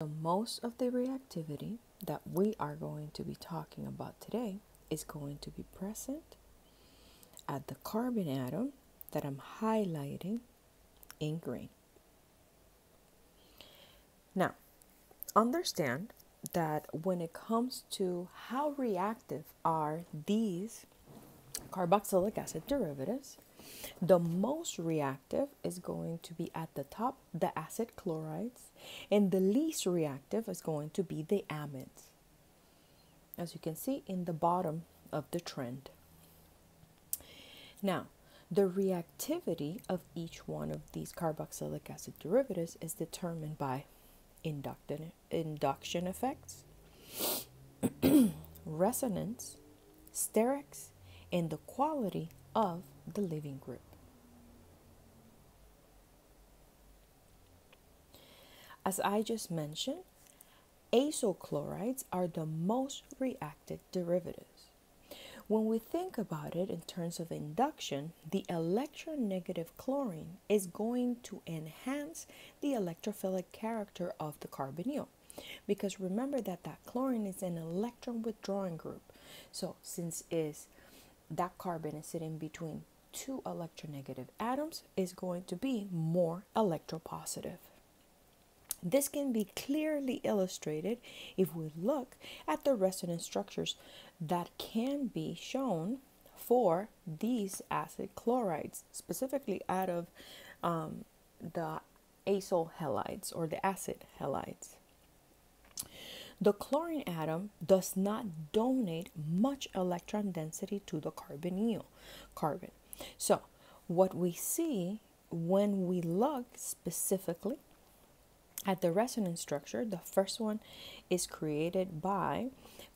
So most of the reactivity that we are going to be talking about today is going to be present at the carbon atom that I'm highlighting in green. Now, understand that when it comes to how reactive are these carboxylic acid derivatives, the most reactive is going to be at the top, the acid chlorides, and the least reactive is going to be the amides. As you can see in the bottom of the trend. Now, the reactivity of each one of these carboxylic acid derivatives is determined by induction, induction effects, resonance, sterics, and the quality of the leaving group. As I just mentioned, acyl chlorides are the most reactive derivatives. When we think about it in terms of induction, the electronegative chlorine is going to enhance the electrophilic character of the carbonyl. Because remember that that chlorine is an electron withdrawing group. So since is that carbon is sitting between two electronegative atoms is going to be more electropositive. This can be clearly illustrated if we look at the resonance structures that can be shown for these acid chlorides, specifically out of um, the acyl halides or the acid halides. The chlorine atom does not donate much electron density to the carbonyl carbon. So, what we see when we look specifically at the resonance structure, the first one is created by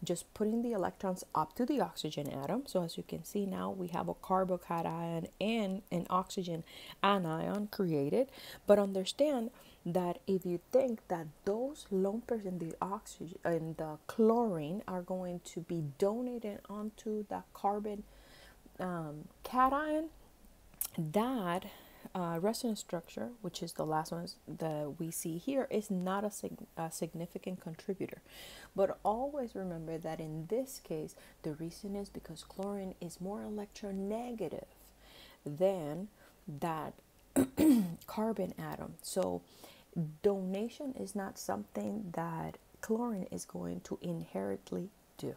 just putting the electrons up to the oxygen atom. So as you can see now, we have a carbocation and an oxygen anion created. But understand that if you think that those pairs in the oxygen and the chlorine are going to be donated onto the carbon um, cation, that uh, resonance structure, which is the last one that we see here, is not a, sig- a, significant contributor. But always remember that in this case, the reason is because chlorine is more electronegative than that carbon atom. So, donation is not something that chlorine is going to inherently do.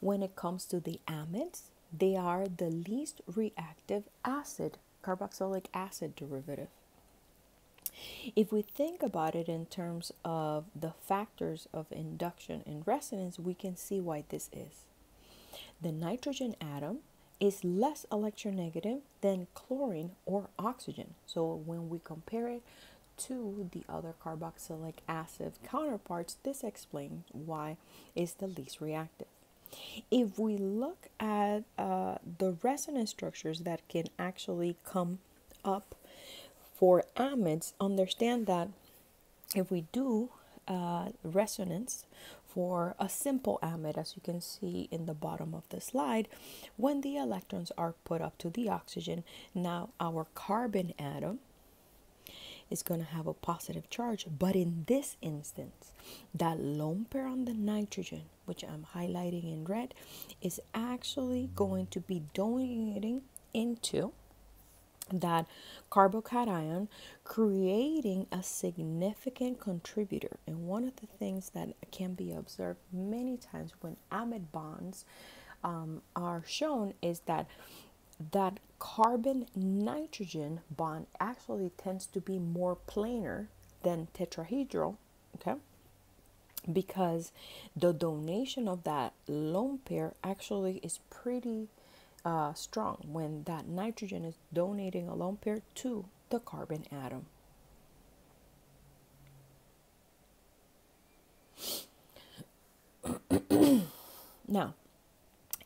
When it comes to the amides, they are the least reactive acid, carboxylic acid derivative. If we think about it in terms of the factors of induction and resonance, we can see why this is. The nitrogen atom is less electronegative than chlorine or oxygen. So when we compare it to the other carboxylic acid counterparts, this explains why it's the least reactive. If we look at uh, the resonance structures that can actually come up for amides, understand that if we do uh, resonance for a simple amide, as you can see in the bottom of the slide, when the electrons are put up to the oxygen, now our carbon atom is going to have a positive charge. But in this instance, that lone pair on the nitrogen, which I'm highlighting in red, is actually going to be donating into that carbocation creating a significant contributor and one of the things that can be observed many times when amide bonds um, are shown is that that carbon nitrogen bond actually tends to be more planar than tetrahedral, okay? Because the donation of that lone pair actually is pretty uh, strong when that nitrogen is donating a lone pair to the carbon atom. now,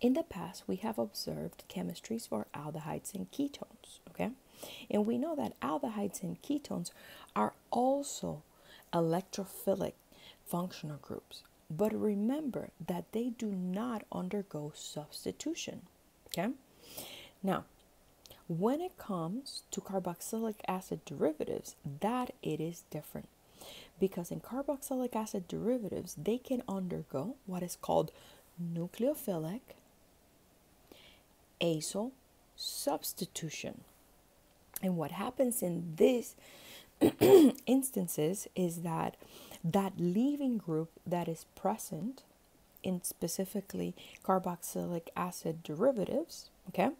in the past, we have observed chemistries for aldehydes and ketones, okay? And we know that aldehydes and ketones are also electrophilic functional groups. But remember that they do not undergo substitution, okay? Now, When it comes to carboxylic acid derivatives, that it is different. Because in carboxylic acid derivatives, they can undergo what is called nucleophilic acyl substitution. And what happens in these instances is that that leaving group that is present in specifically carboxylic acid derivatives, okay?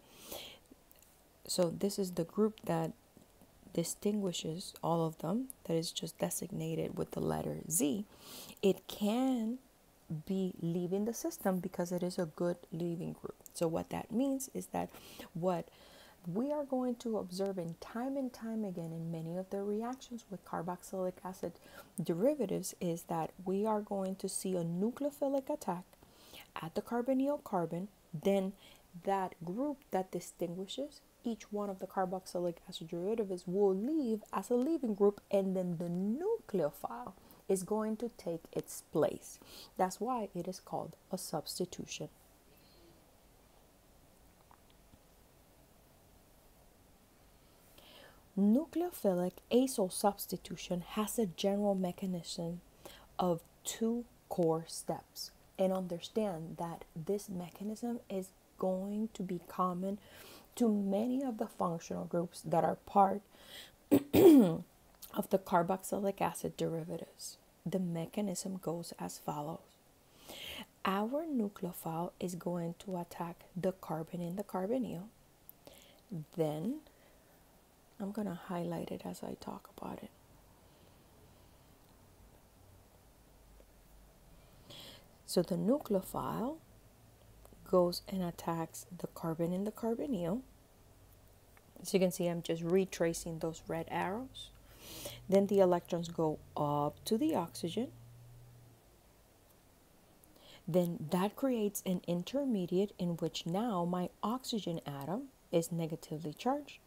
So this is the group that distinguishes all of them that is just designated with the letter Z. It can be leaving the system because it is a good leaving group. So what that means is that what we are going to observe in time and time again in many of the reactions with carboxylic acid derivatives is that we are going to see a nucleophilic attack at the carbonyl carbon then that group that distinguishes each one of the carboxylic acid derivatives will leave as a leaving group and then the nucleophile is going to take its place. That's why it is called a substitution. Nucleophilic acyl substitution has a general mechanism of two core steps. And understand that this mechanism is going to be common to many of the functional groups that are part of the carboxylic acid derivatives. The mechanism goes as follows. Our nucleophile is going to attack the carbon in the carbonyl. Then I'm going to highlight it as I talk about it. So the nucleophile goes and attacks the carbon in the carbonyl. As you can see, I'm just retracing those red arrows. Then the electrons go up to the oxygen. Then that creates an intermediate in which now my oxygen atom is negatively charged.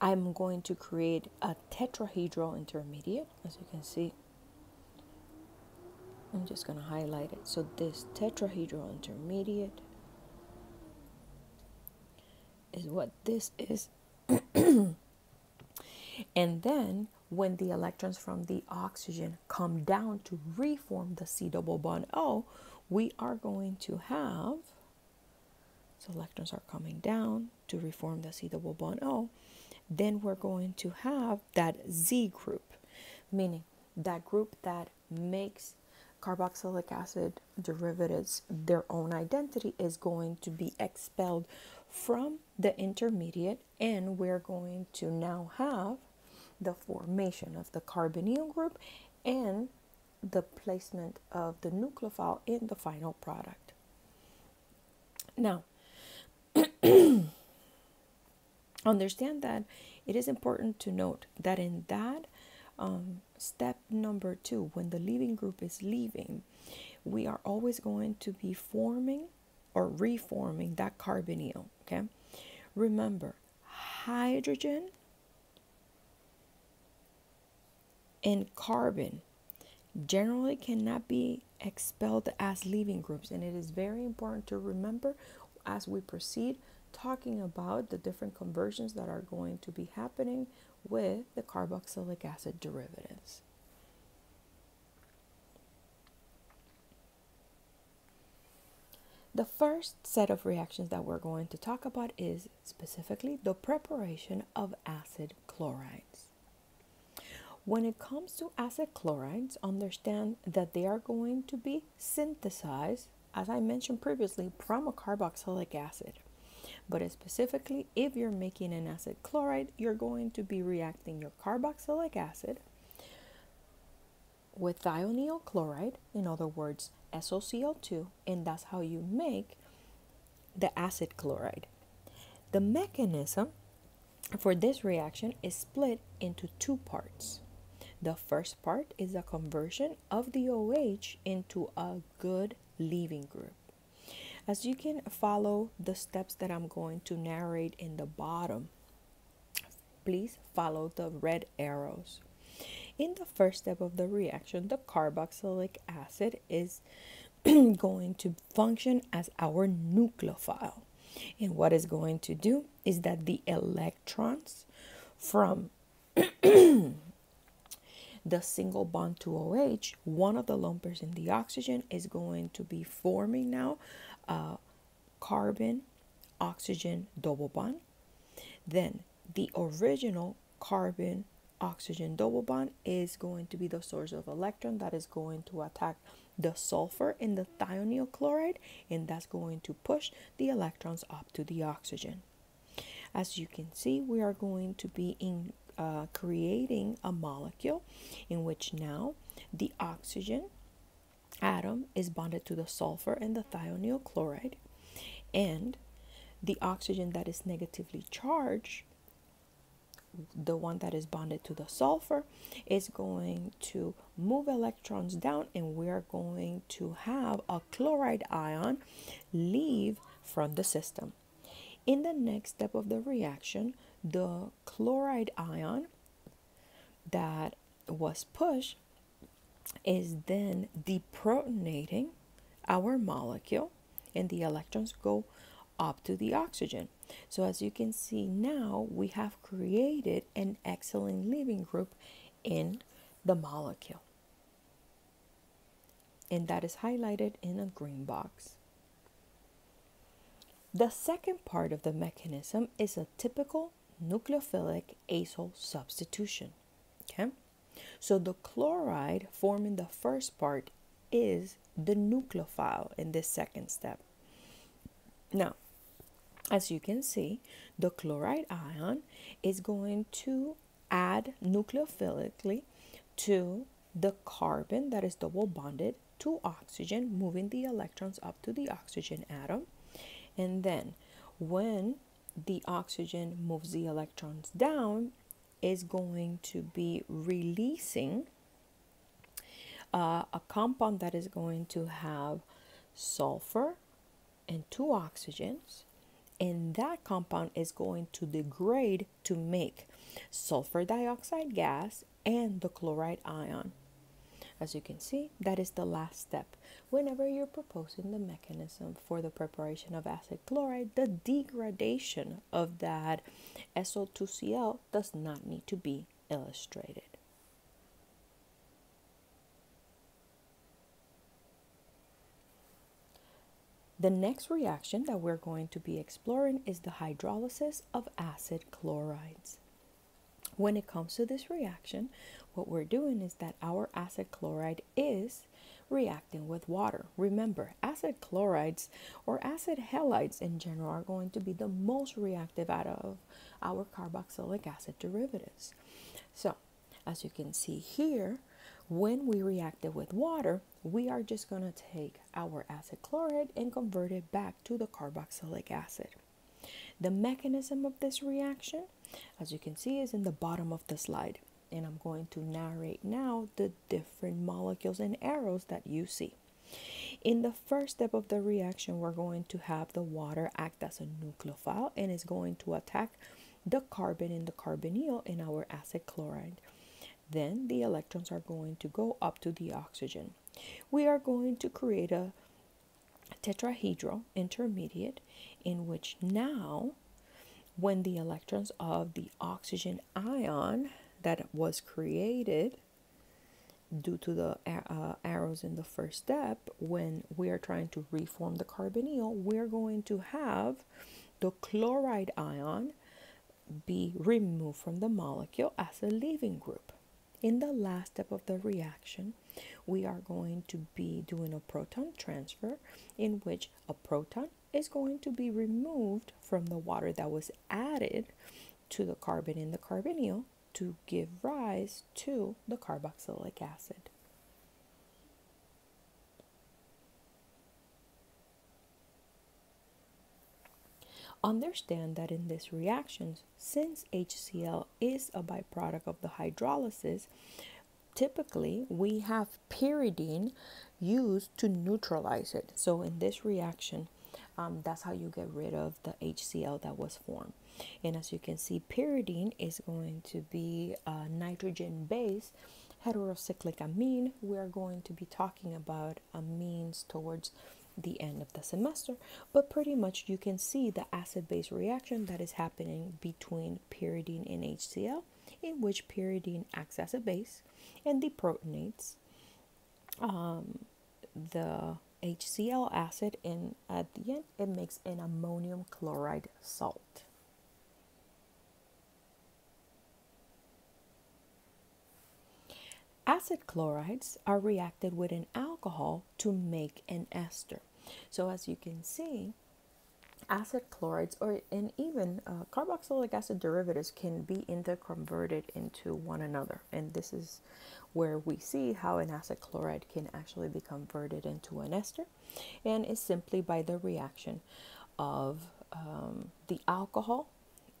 I'm going to create a tetrahedral intermediate, as you can see. I'm just going to highlight it. So this tetrahedral intermediate is what this is. and then when the electrons from the oxygen come down to reform the C double bond O, we are going to have, so electrons are coming down to reform the C double bond O, then we're going to have that Z group, meaning that group that makes carboxylic acid derivatives their own identity is going to be expelled from the intermediate and we're going to now have the formation of the carbonyl group and the placement of the nucleophile in the final product. Now, understand that it is important to note that in that um, step number two, when the leaving group is leaving, we are always going to be forming or reforming that carbonyl. Okay, remember hydrogen and carbon generally cannot be expelled as leaving groups, and it is very important to remember as we proceed talking about the different conversions that are going to be happening with the carboxylic acid derivatives. The first set of reactions that we're going to talk about is specifically the preparation of acid chlorides. When it comes to acid chlorides, understand that they are going to be synthesized, as I mentioned previously, from a carboxylic acid. But specifically, if you're making an acid chloride, you're going to be reacting your carboxylic acid with thionyl chloride, in other words, SOCl2, and that's how you make the acid chloride. The mechanism for this reaction is split into two parts. The first part is a conversion of the OH into a good leaving group. As you can follow the steps that I'm going to narrate in the bottom, please follow the red arrows. In the first step of the reaction, the carboxylic acid is going to function as our nucleophile. And what it's going to do is that the electrons from the single bond to OH, one of the pairs in the oxygen is going to be forming now a carbon oxygen double bond. Then the original carbon oxygen double bond is going to be the source of electron that is going to attack the sulfur in the thionyl chloride and that's going to push the electrons up to the oxygen. As you can see, we are going to be in uh, creating a molecule in which now the oxygen atom is bonded to the sulfur and the thionyl chloride and the oxygen that is negatively charged the one that is bonded to the sulfur is going to move electrons down and we are going to have a chloride ion leave from the system. In the next step of the reaction, the chloride ion that was pushed is then deprotonating our molecule and the electrons go up to the oxygen. So as you can see now, we have created an excellent leaving group in the molecule. And that is highlighted in a green box. The second part of the mechanism is a typical nucleophilic acyl substitution. So the chloride forming the first part is the nucleophile in this second step. Now, as you can see, the chloride ion is going to add nucleophilically to the carbon that is double bonded to oxygen, moving the electrons up to the oxygen atom. And then when the oxygen moves the electrons down, is going to be releasing uh, a compound that is going to have sulfur and two oxygens and that compound is going to degrade to make sulfur dioxide gas and the chloride ion. As you can see, that is the last step. Whenever you're proposing the mechanism for the preparation of acid chloride, the degradation of that SO2Cl does not need to be illustrated. The next reaction that we're going to be exploring is the hydrolysis of acid chlorides. When it comes to this reaction, what we're doing is that our acid chloride is reacting with water. Remember, acid chlorides or acid halides in general are going to be the most reactive out of our carboxylic acid derivatives. So, as you can see here, when we react it with water, we are just going to take our acid chloride and convert it back to the carboxylic acid. The mechanism of this reaction, as you can see, is in the bottom of the slide. And I'm going to narrate now the different molecules and arrows that you see. In the first step of the reaction, we're going to have the water act as a nucleophile and is going to attack the carbon in the carbonyl in our acid chloride. Then the electrons are going to go up to the oxygen. We are going to create a tetrahedral intermediate in which now when the electrons of the oxygen ion that was created due to the uh, arrows in the first step, when we are trying to reform the carbonyl, we're going to have the chloride ion be removed from the molecule as a leaving group. In the last step of the reaction, we are going to be doing a proton transfer in which a proton is going to be removed from the water that was added to the carbon in the carbonyl to give rise to the carboxylic acid. Understand that in this reaction, since HCl is a byproduct of the hydrolysis, typically we have pyridine used to neutralize it. So in this reaction, um, that's how you get rid of the HCl that was formed. And as you can see, pyridine is going to be a nitrogen base heterocyclic amine. We are going to be talking about amines towards the end of the semester, but pretty much you can see the acid base reaction that is happening between pyridine and HCl, in which pyridine acts as a base and deprotonates um, the HCl acid, and at the end, it makes an ammonium chloride salt. Acid chlorides are reacted with an alcohol to make an ester. So as you can see, acid chlorides or and even uh, carboxylic acid derivatives can be interconverted into one another. And this is where we see how an acid chloride can actually be converted into an ester. And is simply by the reaction of um, the alcohol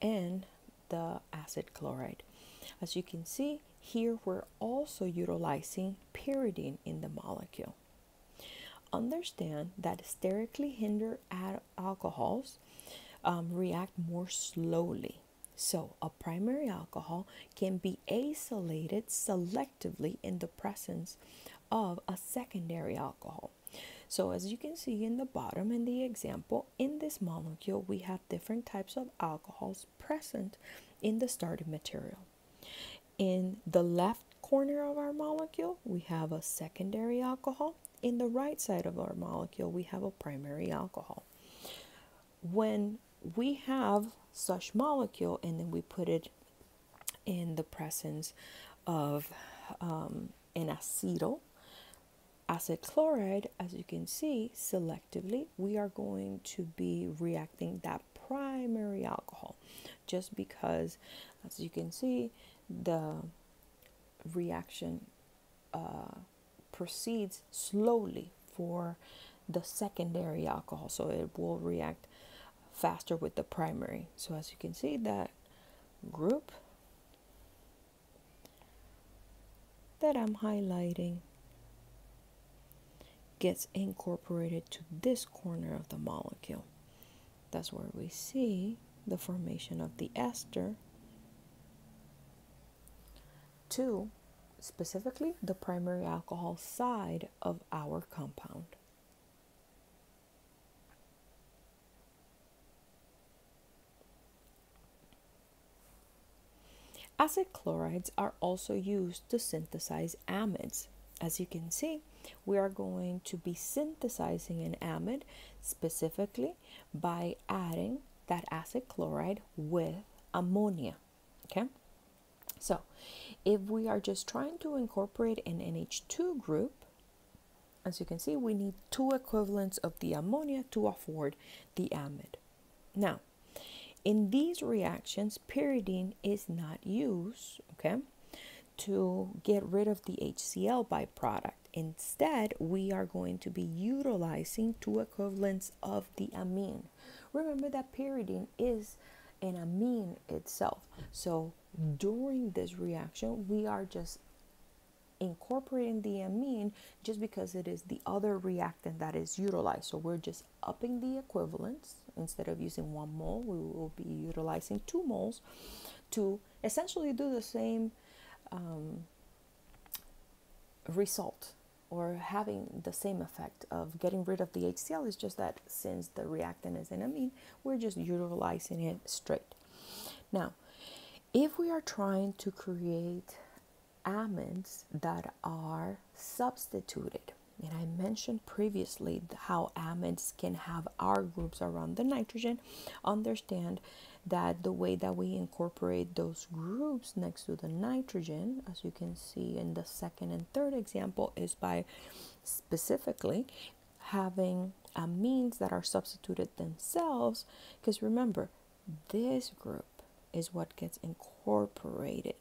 and the acid chloride. As you can see here we're also utilizing pyridine in the molecule. Understand that sterically hindered alcohols um, react more slowly. So, a primary alcohol can be isolated selectively in the presence of a secondary alcohol. So, as you can see in the bottom in the example, in this molecule, we have different types of alcohols present in the starting material. In the left corner of our molecule, we have a secondary alcohol. In the right side of our molecule, we have a primary alcohol. When we have such molecule and then we put it in the presence of um, an acetyl acid chloride, as you can see, selectively, we are going to be reacting that primary alcohol just because, as you can see, the reaction uh, proceeds slowly for the secondary alcohol so it will react faster with the primary. So as you can see that group that I'm highlighting gets incorporated to this corner of the molecule. That's where we see the formation of the ester to specifically the primary alcohol side of our compound. Acid chlorides are also used to synthesize amides. As you can see, we are going to be synthesizing an amide specifically by adding that acid chloride with ammonia. Okay, so if we are just trying to incorporate an NH2 group, as you can see, we need two equivalents of the ammonia to afford the amide. Now, in these reactions, pyridine is not used, okay, to get rid of the HCl byproduct. Instead, we are going to be utilizing two equivalents of the amine. Remember that pyridine is an amine itself. So during this reaction, we are just incorporating the amine just because it is the other reactant that is utilized. So we're just upping the equivalence. Instead of using one mole, we will be utilizing two moles to essentially do the same um, result or having the same effect of getting rid of the HCl. Is just that since the reactant is an amine, we're just utilizing it straight. Now, if we are trying to create amides that are substituted, and I mentioned previously how amides can have R groups around the nitrogen, understand that the way that we incorporate those groups next to the nitrogen, as you can see in the second and third example, is by specifically having amines that are substituted themselves. Because remember, this group is what gets incorporated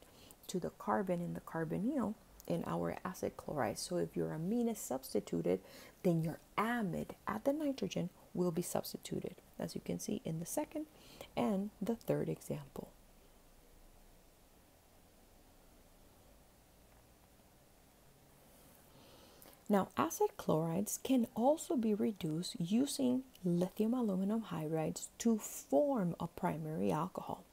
to the carbon in the carbonyl in our acid chloride. So if your amine is substituted, then your amide at the nitrogen will be substituted, as you can see in the second and the third example. Now, acid chlorides can also be reduced using lithium aluminum hydrides to form a primary alcohol.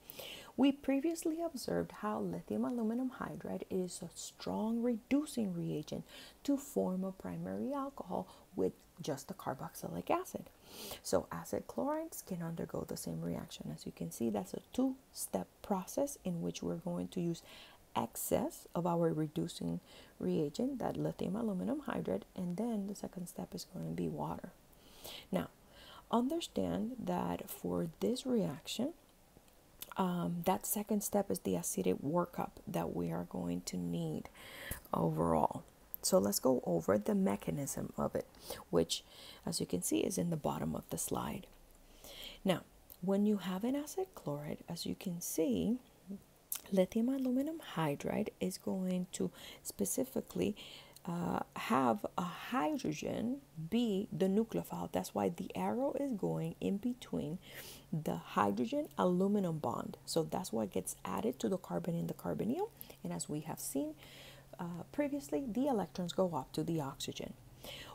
We previously observed how lithium aluminum hydride is a strong reducing reagent to form a primary alcohol with just the carboxylic acid. So acid chlorides can undergo the same reaction. As you can see, that's a two-step process in which we're going to use excess of our reducing reagent, that lithium aluminum hydride, and then the second step is going to be water. Now, understand that for this reaction, um, that second step is the acidic workup that we are going to need overall. So let's go over the mechanism of it, which, as you can see, is in the bottom of the slide. Now, when you have an acid chloride, as you can see, lithium aluminum hydride is going to specifically uh, have a hydrogen be the nucleophile. That's why the arrow is going in between the hydrogen aluminum bond. So that's what gets added to the carbon in the carbonyl. And as we have seen, uh, previously, the electrons go up to the oxygen.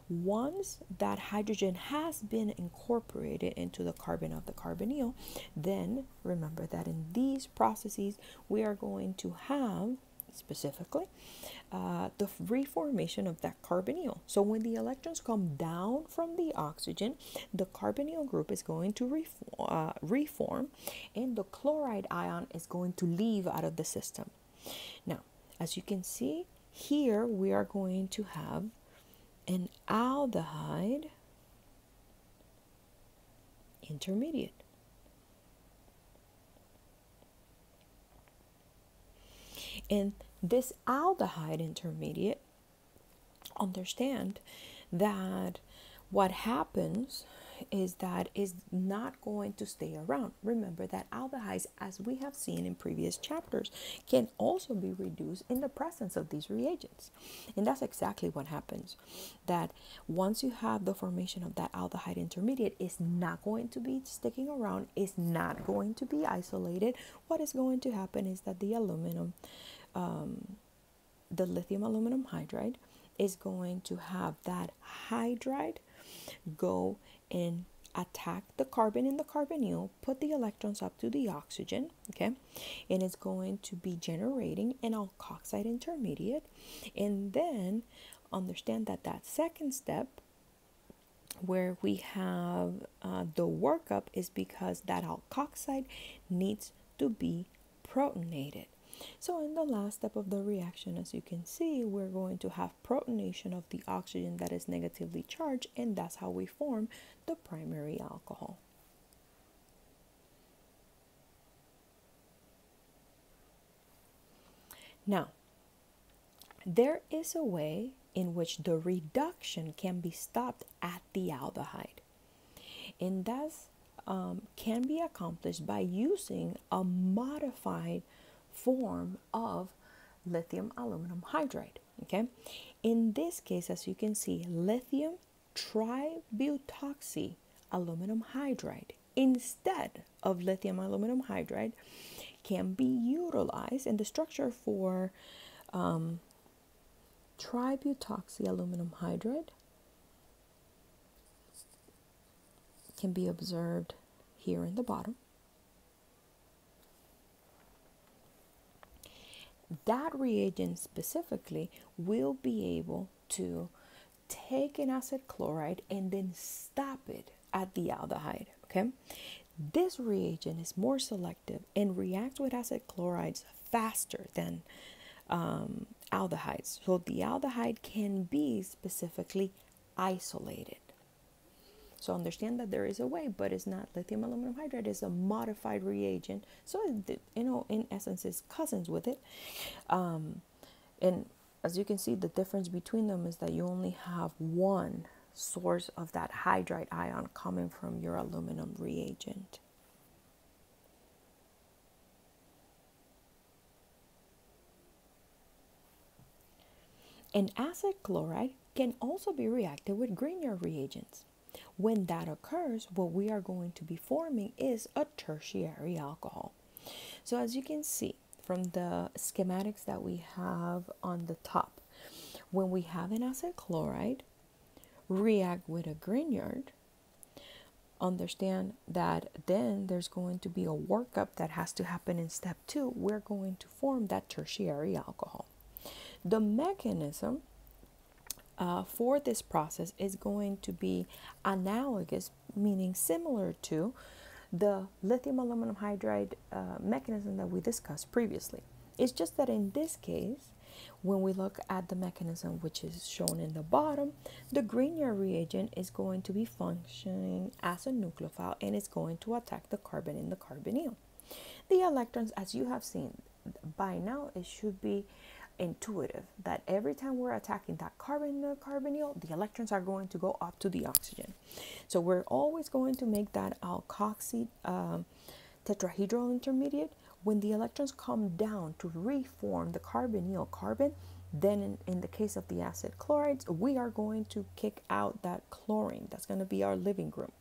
Once that hydrogen has been incorporated into the carbon of the carbonyl, then remember that in these processes, we are going to have specifically uh, the reformation of that carbonyl. So when the electrons come down from the oxygen, the carbonyl group is going to reform, uh, reform and the chloride ion is going to leave out of the system. Now, as you can see, here we are going to have an aldehyde intermediate. And this aldehyde intermediate, understand that what happens is that is not going to stay around. Remember that aldehydes, as we have seen in previous chapters, can also be reduced in the presence of these reagents. And that's exactly what happens. That once you have the formation of that aldehyde intermediate, it's not going to be sticking around, it's not going to be isolated. What is going to happen is that the aluminum, um, the lithium aluminum hydride, is going to have that hydride go and attack the carbon in the carbonyl, put the electrons up to the oxygen, okay, and it's going to be generating an alkoxide intermediate, and then understand that that second step where we have uh, the workup is because that alkoxide needs to be protonated. So in the last step of the reaction, as you can see, we're going to have protonation of the oxygen that is negatively charged, and that's how we form the primary alcohol. Now, there is a way in which the reduction can be stopped at the aldehyde, and that um, can be accomplished by using a modified form of lithium aluminum hydride. Okay, in this case, as you can see, lithium tributoxy aluminum hydride instead of lithium aluminum hydride can be utilized in the structure for um, tributoxy aluminum hydride can be observed here in the bottom that reagent specifically will be able to take an acid chloride and then stop it at the aldehyde. Okay, this reagent is more selective and reacts with acid chlorides faster than um, aldehydes. So the aldehyde can be specifically isolated. So understand that there is a way, but it's not lithium aluminum hydride. It's a modified reagent. So you know, in essence, it's cousins with it. Um, and as you can see, the difference between them is that you only have one source of that hydride ion coming from your aluminum reagent. An acid chloride can also be reacted with Grignard reagents. When that occurs, what we are going to be forming is a tertiary alcohol. So as you can see from the schematics that we have on the top, when we have an acid chloride react with a Grignard, understand that then there's going to be a workup that has to happen in step two. We're going to form that tertiary alcohol. The mechanism uh, for this process is going to be analogous, meaning similar to the lithium aluminum hydride uh, mechanism that we discussed previously. It's just that in this case, when we look at the mechanism which is shown in the bottom, the Grignard reagent is going to be functioning as a nucleophile and it's going to attack the carbon in the carbonyl. The electrons, as you have seen by now, it should be intuitive that every time we're attacking that carbon the carbonyl, the electrons are going to go up to the oxygen. So we're always going to make that alkoxy um, tetrahedral intermediate when the electrons come down to reform the carbonyl carbon, then in, in, the case of the acid chlorides, we are going to kick out that chlorine. That's going to be our leaving group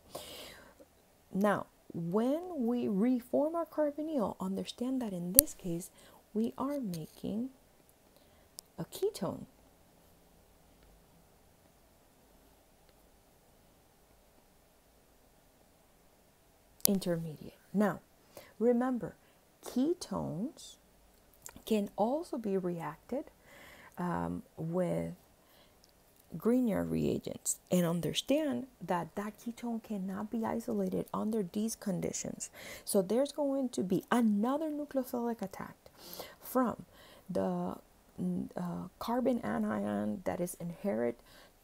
Now, when we reform our carbonyl, understand that in this case, we are making a ketone. Intermediate. Now, remember, ketones can also be reacted um, with Grignard reagents and understand that that ketone cannot be isolated under these conditions. So there's going to be another nucleophilic attack from the uh, carbon anion that is inherent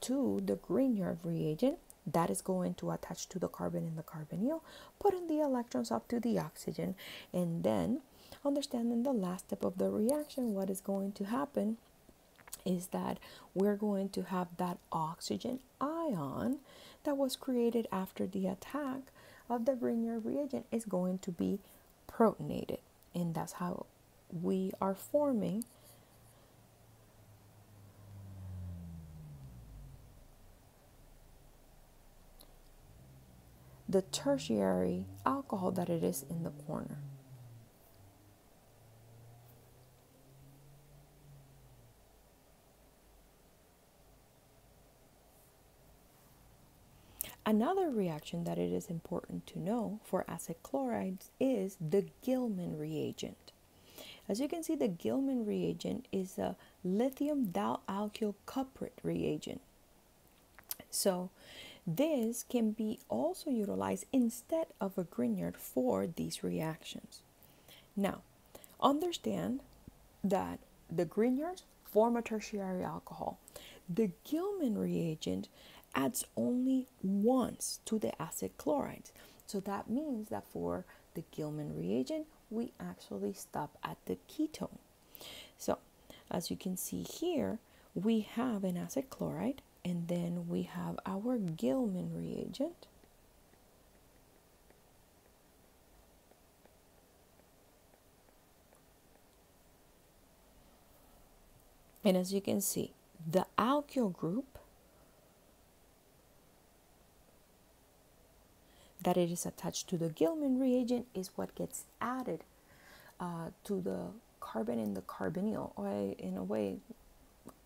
to the Grignard reagent that is going to attach to the carbon in the carbonyl, putting the electrons up to the oxygen, and then understanding the last step of the reaction, what is going to happen is that we're going to have that oxygen ion that was created after the attack of the Grignard reagent is going to be protonated, and that's how we are forming the tertiary alcohol that it is in the corner. Another reaction that it is important to know for acid chlorides is the Gilman reagent. As you can see, the Gilman reagent is a lithium dialkyl cuprate reagent. So this can be also utilized instead of a Grignard for these reactions. Now, understand that the Grignards form a tertiary alcohol. The Gilman reagent adds only once to the acid chlorides. So that means that for the Gilman reagent, we actually stop at the ketone. So as you can see here, we have an acid chloride and then we have our Gilman reagent. And as you can see, the alkyl group that it is attached to the Gilman reagent is what gets added uh, to the carbon in the carbonyl, or in a way,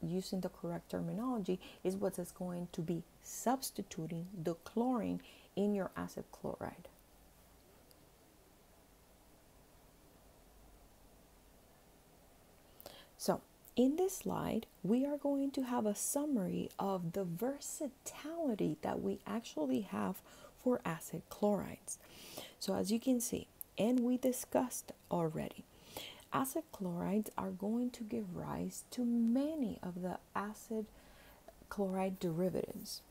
using the correct terminology, is what is going to be substituting the chlorine in your acid chloride. So, in this slide, we are going to have a summary of the versatility that we actually have for acid chlorides. So, as you can see, and we discussed already, acid chlorides are going to give rise to many of the acid chloride derivatives.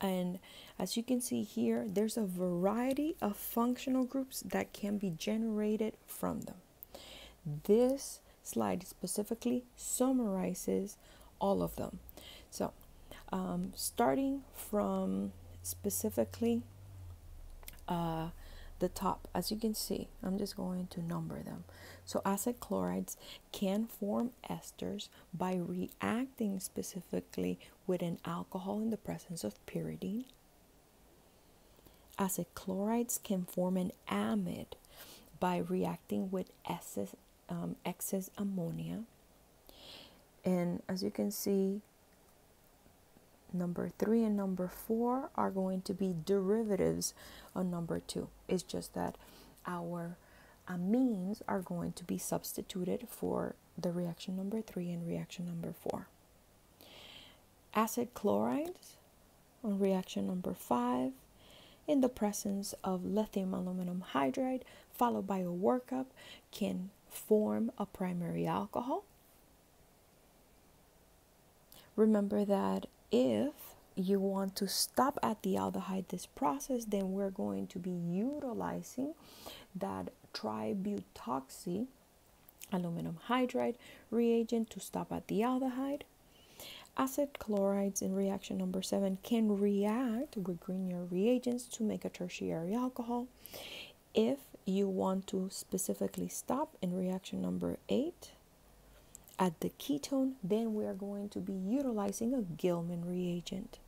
And as you can see here, there's a variety of functional groups that can be generated from them. This slide specifically summarizes all of them. So, um, starting from specifically uh, the top. As you can see I'm just going to number them. So acid chlorides can form esters by reacting specifically with an alcohol in the presence of pyridine. Acid chlorides can form an amide by reacting with excess, um, excess ammonia. And as you can see number three and number four are going to be derivatives on number two. It's just that our amines are going to be substituted for the reaction number three and reaction number four. Acid chlorides on reaction number five in the presence of lithium aluminum hydride followed by a workup can form a primary alcohol. Remember that if you want to stop at the aldehyde this process, then we're going to be utilizing that tributoxy aluminum hydride reagent to stop at the aldehyde. Acid chlorides in reaction number seven can react with Grignard reagents to make a tertiary alcohol. If you want to specifically stop in reaction number eight at the ketone, then we are going to be utilizing a Gilman reagent.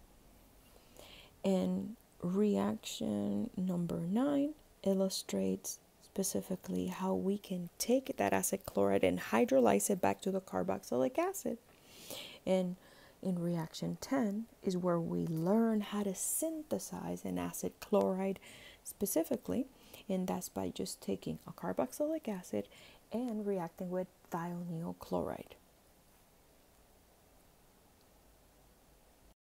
And reaction number nine illustrates specifically how we can take that acid chloride and hydrolyze it back to the carboxylic acid. And in reaction 10 is where we learn how to synthesize an acid chloride specifically, and that's by just taking a carboxylic acid and reacting with thionyl chloride.